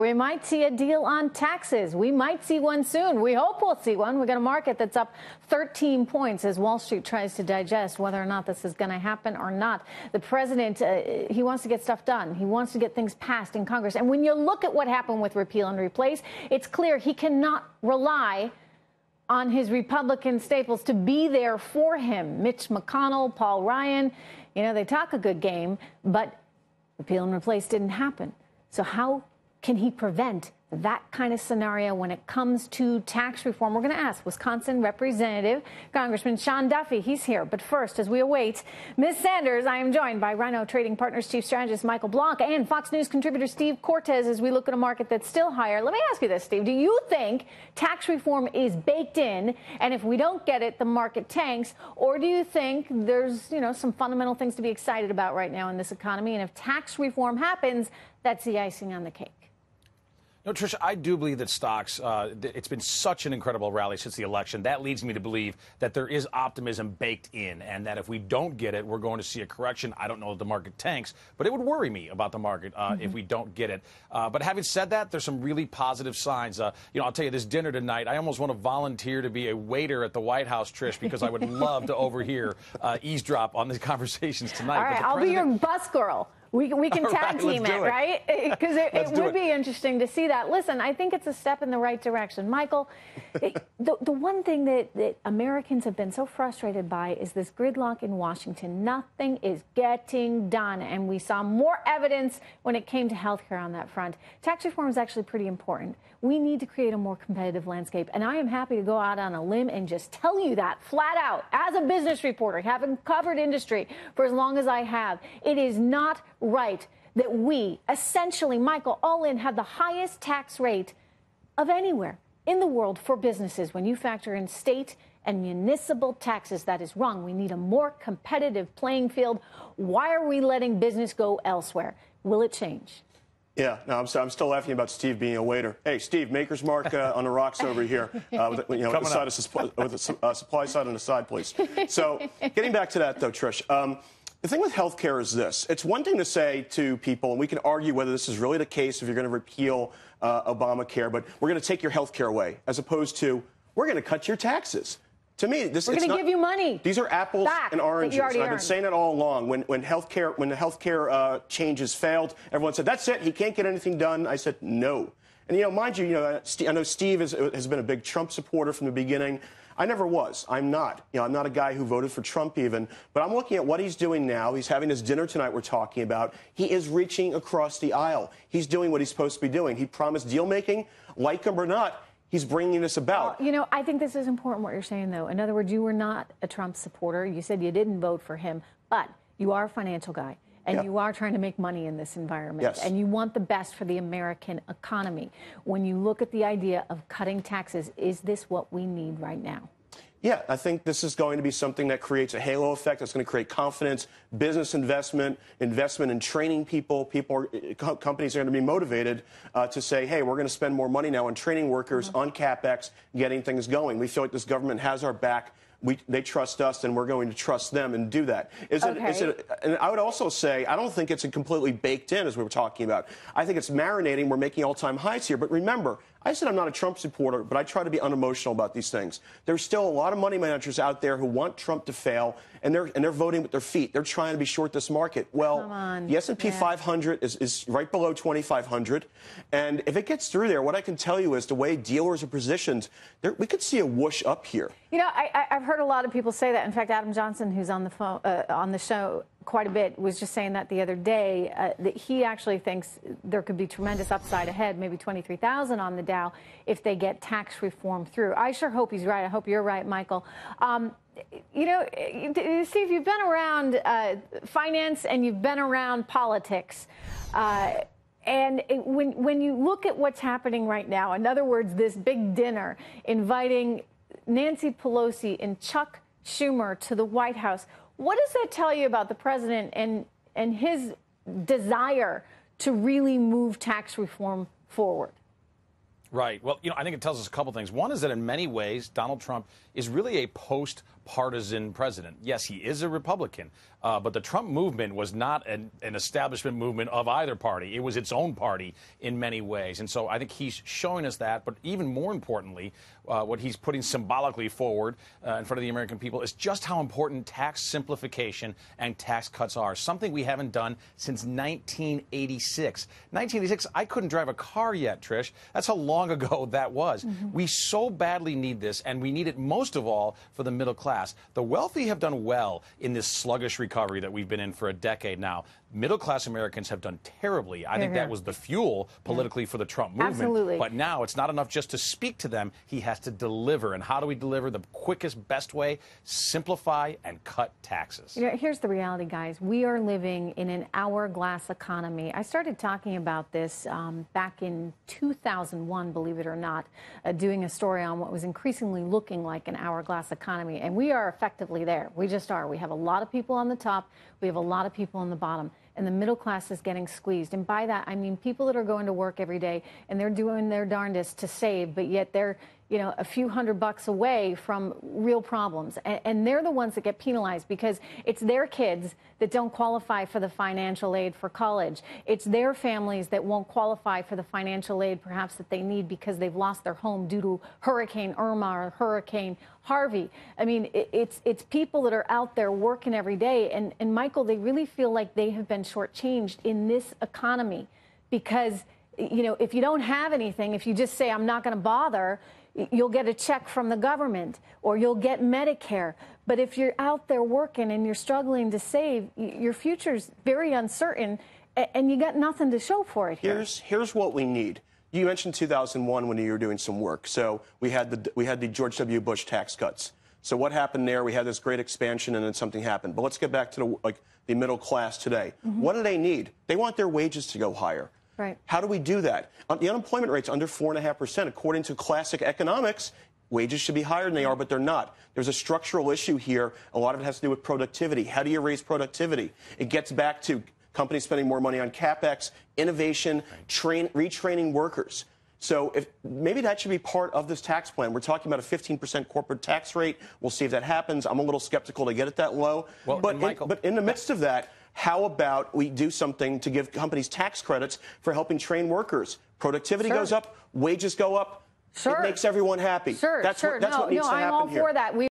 We might see a deal on taxes. We might see one soon. We hope we'll see one. We got a market that's up 13 points as Wall Street tries to digest whether or not this is going to happen or not. The president, uh, he wants to get stuff done. He wants to get things passed in Congress. And when you look at what happened with repeal and replace, it's clear he cannot rely on his Republican staples to be there for him. Mitch McConnell, Paul Ryan, you know, they talk a good game, but repeal and replace didn't happen. So how can he prevent that kind of scenario when it comes to tax reform? We're going to ask Wisconsin Representative Congressman Sean Duffy. He's here. But first, as we await Ms. Sanders, I am joined by Rhino Trading Partners Chief Strategist Michael Block and Fox News contributor Steve Cortes as we look at a market that's still higher. Let me ask you this, Steve. Do you think tax reform is baked in, and if we don't get it, the market tanks? Or do you think there's, you know, some fundamental things to be excited about right now in this economy? And if tax reform happens, that's the icing on the cake. No, Tricia, I do believe that stocks, uh, it's been such an incredible rally since the election. That leads me to believe that there is optimism baked in, and that if we don't get it, we're going to see a correction. I don't know if the market tanks, but it would worry me about the market uh, mm-hmm. if we don't get it. Uh, but having said that, there's some really positive signs. Uh, you know, I'll tell you, this dinner tonight, I almost want to volunteer to be a waiter at the White House, Trish, because I would love to overhear uh, eavesdrop on the conversations tonight. All right, I'll president... be your bus girl. We, we can tag right, team it, it, right? Because it, it would it. be interesting to see that. Listen, I think it's a step in the right direction. Michael, the, the one thing that, that Americans have been so frustrated by is this gridlock in Washington. Nothing is getting done. And we saw more evidence when it came to health care on that front. Tax reform is actually pretty important. We need to create a more competitive landscape. And I am happy to go out on a limb and just tell you that flat out as a business reporter, having covered industry for as long as I have. It is not right that we, essentially, Michael, all in, have the highest tax rate of anywhere in the world for businesses when you factor in state and municipal taxes. That is wrong. We need a more competitive playing field. Why are we letting business go elsewhere? Will it change? Yeah, no, I'm, I'm, still laughing about Steve being a waiter. Hey, Steve, Maker's Mark uh, on the rocks over here, uh, with, you know, with the, side of supply, with the uh, supply side on the side, please. So, getting back to that though, Trish. Um, the thing with healthcare is this: it's one thing to say to people, and we can argue whether this is really the case if you're going to repeal uh, Obamacare, but we're going to take your healthcare away, as opposed to we're going to cut your taxes. To me, this we're going to give you money. These are apples Back and oranges. I've been saying it all along. When when healthcare when the healthcare uh, changes failed, everyone said that's it. He can't get anything done. I said no. And you know, mind you, you know, I know Steve is, has been a big Trump supporter from the beginning. I never was. I'm not. You know, I'm not a guy who voted for Trump even. But I'm looking at what he's doing now. He's having his dinner tonight. We're talking about. He is reaching across the aisle. He's doing what he's supposed to be doing. He promised deal making, like him or not he's bringing this about. Well, you know, I think this is important what you're saying, though. In other words, you were not a Trump supporter. You said you didn't vote for him, but you are a financial guy. And yeah. you are trying to make money in this environment. Yes. And you want the best for the American economy. When you look at the idea of cutting taxes, is this what we need right now? Yeah, I think this is going to be something that creates a halo effect. That's going to create confidence, business investment, investment in training people. People, are, companies are going to be motivated uh, to say, "Hey, we're going to spend more money now on training workers, mm-hmm. on capex, getting things going." We feel like this government has our back. We, they trust us, and we're going to trust them and do that. Is okay. it? Is it? And I would also say I don't think it's completely baked in as we were talking about. I think it's marinating. We're making all-time highs here, but remember, I said I'm not a Trump supporter, but I try to be unemotional about these things. There's still a lot of money managers out there who want Trump to fail, and they're and they're voting with their feet. They're trying to be short this market. Well, the S&P yeah. 500 is, is right below 2,500, and if it gets through there, what I can tell you is the way dealers are positioned, we could see a whoosh up here. You know, I, have heard a lot of people say that. In fact, Adam Johnson, who's on the phone uh, on the show quite a bit, was just saying that the other day uh, that he actually thinks there could be tremendous upside ahead, maybe 23,000 on the Dow if they get tax reform through. I sure hope he's right. I hope you're right, Michael. Um, you know, Steve, you've been around uh, finance and you've been around politics. Uh, and it, when, when you look at what's happening right now, in other words, this big dinner inviting Nancy Pelosi and Chuck Schumer to the White House, what does that tell you about the president and, and his desire to really move tax reform forward? Right. Well, you know, I think it tells us a couple things. One is that in many ways, Donald Trump is really a post partisan president. Yes, he is a Republican, uh, but the Trump movement was not an, an, establishment movement of either party. It was its own party in many ways. And so I think he's showing us that. But even more importantly, uh, what he's putting symbolically forward uh, in front of the American people is just how important tax simplification and tax cuts are. Something we haven't done since 1986. 1986, I couldn't drive a car yet, Trish. That's how long ago that was. Mm-hmm. We so badly need this, and we need it most of all for the middle class. The wealthy have done well in this sluggish recovery that we've been in for a decade now. Middle class Americans have done terribly. I think that was the fuel politically yeah. for the Trump movement. Absolutely. But now it's not enough just to speak to them. He has to deliver. And how do we deliver? The quickest, best way simplify and cut taxes. You know, here's the reality, guys. We are living in an hourglass economy. I started talking about this um, back in 2001, believe it or not, uh, doing a story on what was increasingly looking like an hourglass economy. And we are effectively there. We just are. We have a lot of people on the top, we have a lot of people on the bottom and the middle class is getting squeezed. And by that, I mean people that are going to work every day and they're doing their darndest to save, but yet they're you know, a few hundred bucks away from real problems. And, and, they're the ones that get penalized because it's their kids that don't qualify for the financial aid for college. It's their families that won't qualify for the financial aid perhaps that they need because they've lost their home due to Hurricane Irma or Hurricane Harvey. I mean, it, it's, it's people that are out there working every day. And, and Michael, they really feel like they have been shortchanged in this economy because, you know, if you don't have anything, if you just say, I'm not going to bother, you'll get a check from the government or you'll get Medicare. But if you're out there working and you're struggling to save, your future's very uncertain and you got nothing to show for it here. Here's, here's what we need. You mentioned 2001 when you were doing some work. So we had the, we had the George W. Bush tax cuts. So what happened there? We had this great expansion and then something happened. But let's get back to the, like, the middle class today. Mm-hmm. What do they need? They want their wages to go higher. Right. How do we do that? Uh, the unemployment rate's under 4.5%. According to classic economics, wages should be higher than they are, but they're not. There's a structural issue here. A lot of it has to do with productivity. How do you raise productivity? It gets back to companies spending more money on capex, innovation, train, retraining workers. So if maybe that should be part of this tax plan. We're talking about a 15% corporate tax rate. We'll see if that happens. I'm a little skeptical to get it that low. Well, but, Michael, in, but in the midst of that, how about we do something to give companies tax credits for helping train workers? Productivity sure. goes up, wages go up. Sure. It makes everyone happy. Sure, that's sure. What, that's no, what needs no, to I'm all here. for that. We